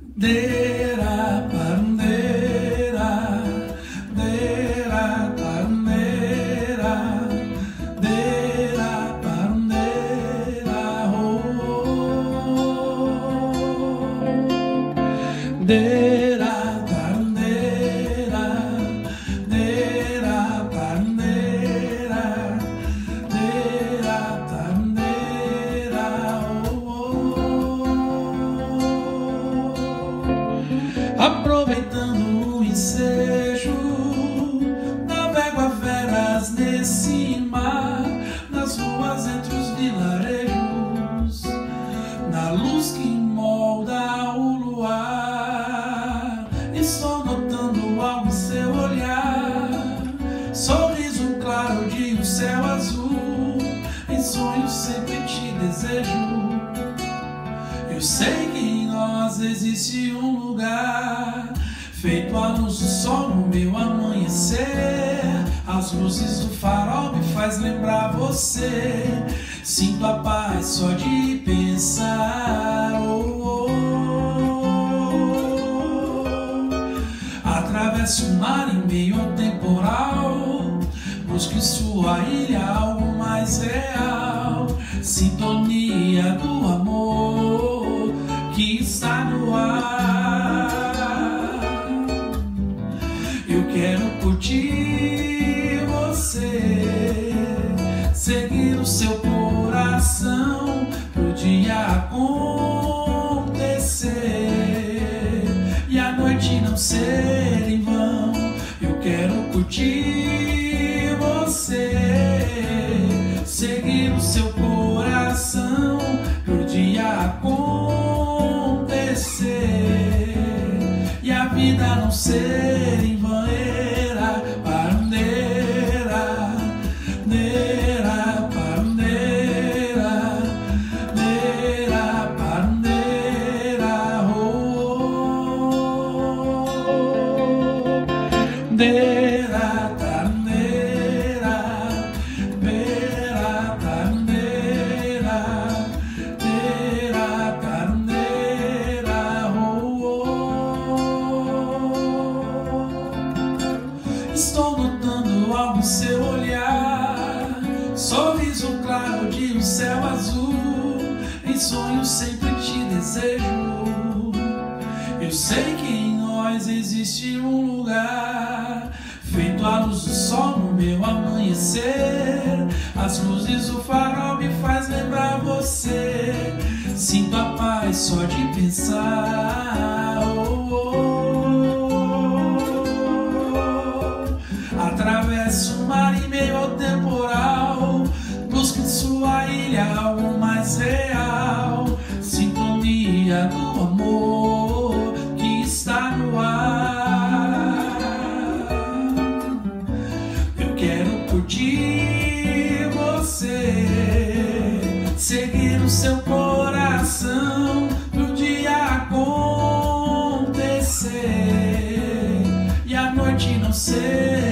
de la bandera, de la bandera, de la bandera, oh, de Aproveitando o ensejo, navego a veras nesse mar, nas ruas entre os vilarejos, na luz que molda o luar. Estou notando algo em seu olhar, sorriso claro de um céu azul. Em sonhos sempre te desejo. Eu sei que nós existe um lugar feito à luz do sol no meu amanhecer. As luzes do farol me faz lembrar você. Sinto a paz só de pensar. Oh, oh, oh. Atravesso o mar em meio ao temporal. Busque em sua ilha algo mais real. Sintonia do amor está no ar. Eu quero curtir você, seguir o seu coração pro dia acontecer e a noite não ser em vão. Eu quero curtir você, seguir o seu coração Estou notando algo em seu olhar, sorriso claro de um céu azul. Em sonhos sempre te desejo. Eu sei que em nós existe um lugar à luz do sol no meu amanhecer. As luzes do farol me faz lembrar você. Sinto a paz só de pensar. Oh, oh, oh. Atravesso o mar em meio ao temporal. Busco em sua ilha algo mais real. Sintonia do amor No o seu coração pro dia acontecer e a noite não ser.